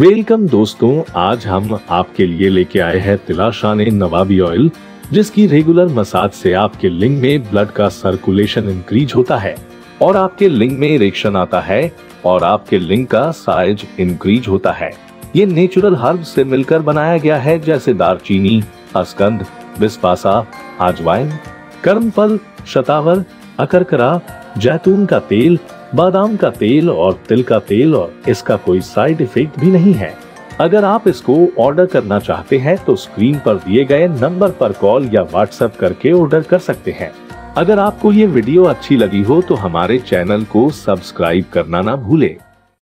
Welcome दोस्तों, आज हम आपके लिए लेके आए हैं तिलाशान नवाबी ऑयल जिसकी रेगुलर मसाज से आपके लिंग में ब्लड का सर्कुलेशन इंक्रीज होता है और आपके लिंग में इरेक्शन आता है और आपके लिंग का साइज़ इंक्रीज होता है। ये नेचुरल हर्ब से मिलकर बनाया गया है, जैसे दारचीनी अस्कंद बिस्पासा आजवाइन कर्मफल, शतावर, अकरकरा, जैतून का तेल बादाम का तेल और तिल का तेल और इसका कोई साइड इफ़ेक्ट भी नहीं है। अगर आप इसको ऑर्डर करना चाहते हैं तो स्क्रीन पर दिए गए नंबर पर कॉल या व्हाट्सएप करके ऑर्डर कर सकते हैं। अगर आपको ये वीडियो अच्छी लगी हो तो हमारे चैनल को सब्सक्राइब करना ना भूले।